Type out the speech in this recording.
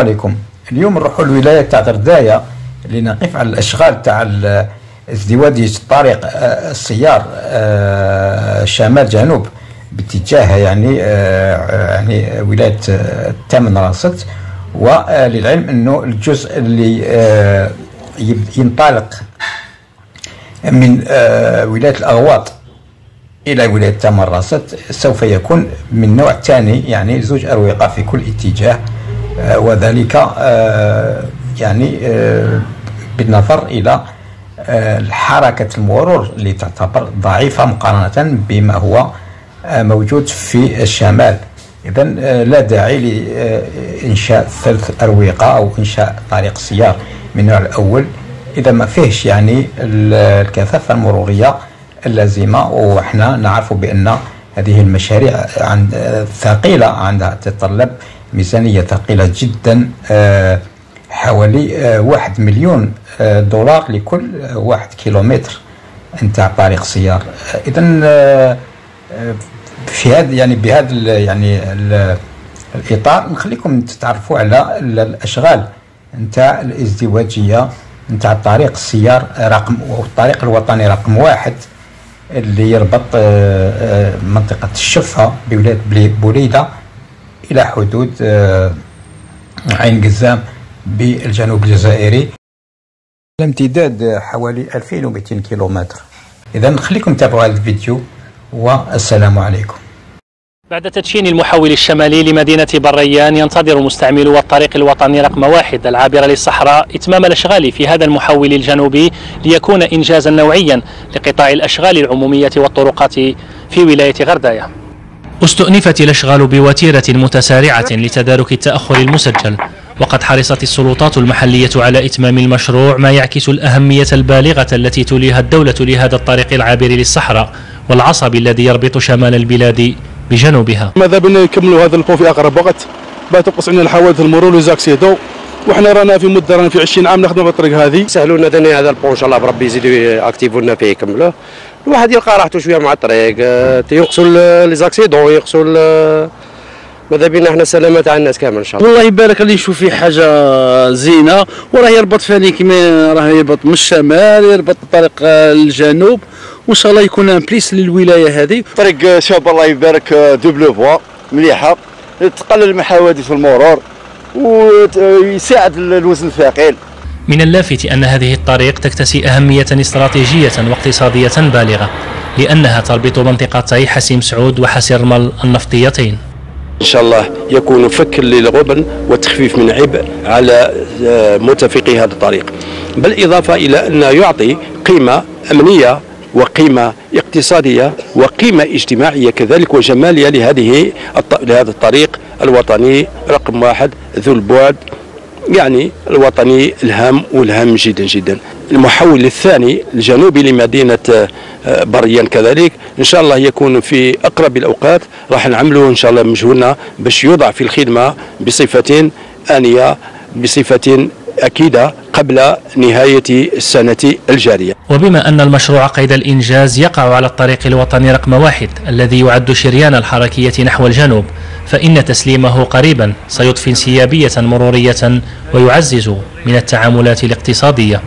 عليكم. اليوم نروحوا للولايه تاع غردايه لنقف على الأشغال تاع ازدواجية طريق آه، السيار آه، شمال جنوب باتجاه يعني آه، يعني ولاية تامن راست. وللعلم أنه الجزء اللي ينطلق من ولاية الأغواط إلى ولاية تامر راست سوف يكون من نوع ثاني يعني زوج أروقة في كل اتجاه. وذلك آه، يعني آه، بالنظر إلى آه، حركة المرور اللي تعتبر ضعيفة مقارنة بما هو آه، موجود في الشمال. اذا لا داعي لإنشاء ثلاث اروقه أو إنشاء طريق سيار من النوع الأول. إذا ما فيهش يعني ال- الكثافة المرورية اللازمة وحنا نعرف بأن هذه المشاريع عند ثقيلة عندها تتطلب ميزانية ثقيلة جدا آه، حوالي آه، واحد مليون آه، دولار لكل واحد كيلومتر نتاع طريق سيار اذا في هذا يعني بهذا يعني ال- الإطار نخليكم تتعرفوا على ال- الأشغال. نتاع الازدواجية نتاع طريق السيار رقم والطريق الوطني رقم واحد اللي يربط منطقة الشفه بولايه بوليدة إلى حدود آه، عين قزام بالجنوب الجزائري. الامتداد حوالي 2200 كيلومتر. إذا نخليكم تتابعوا هذا الفيديو والسلام عليكم. بعد تدشين المحول الشمالي لمدينة بريان ينتظر مستعملو الطريق الوطني رقم واحد العابر للصحراء إتمام الأشغال في هذا المحول الجنوبي ليكون إنجازا نوعيا لقطاع الأشغال العمومية والطرقات في ولاية غرداية. استؤنفت الأشغال بوتيرة متسارعة لتدارك التأخر المسجل وقد حرصت السلطات المحلية على إتمام المشروع ما يعكس الأهمية البالغة التي توليها الدولة لهذا الطريق العابر للصحراء والعصب الذي يربط شمال البلاد بجنوبها. ماذا بنا يكملوا هذا البون في أقرب وقت؟ باه تنقص عندنا الحوادث المرور لي زاكسيدو وحنا رانا في مدة رانا في 20 عام نخدموا بالطريق هذه. سهلوا لنا هذا ال pont ان شاء الله بربي يزيدوا اكتيفوا لنا فيه يكملوه. الواحد يلقى راحته شوية مع الطريق آه، ينقصوا ال- les accidents ينقصوا ال- ماذا بينا إحنا سلامه تاع الناس كامل إن شاء الله. والله يبارك اللي نشوف فيه حاجة زينة وراه يربط فاني كما راه يربط من الشمال يربط الطريق الجنوب وإن شاء الله يكون un plus للولاية هذه. طريق شاب الله يبارك double voie مليحة تقلل من حوادث المرور ويساعد الوزن الثقيل. من اللافت أن هذه الطريق تكتسي أهمية استراتيجية واقتصادية بالغة لأنها تربط منطقتي حسيم سعود وحسيرمل النفطيتين. إن شاء الله يكون فك للغبن وتخفيف من عبء على آه، متفقي هذا الطريق. بالاضافه إلى انه يعطي قيمة أمنية وقيمة اقتصادية وقيمة اجتماعية كذلك وجمالية لهذه لهذا الطريق الوطني رقم واحد ذو البعد يعني الوطني الهام والهام جدا جدا. المحول الثاني الجنوبي لمدينة آه، بريان كذلك. إن شاء الله يكون في أقرب الأوقات راح نعملوا إن شاء الله مجهودنا باش يوضع في الخدمة بصفة آنية بصفة أكيدة قبل نهاية السنة الجارية. وبما أن المشروع قيد الإنجاز يقع على الطريق الوطني رقم واحد الذي يعد شريان الحركية نحو الجنوب. فإن تسليمه قريبا سيضفي انسيابية مرورية ويعزز من التعاملات الاقتصادية.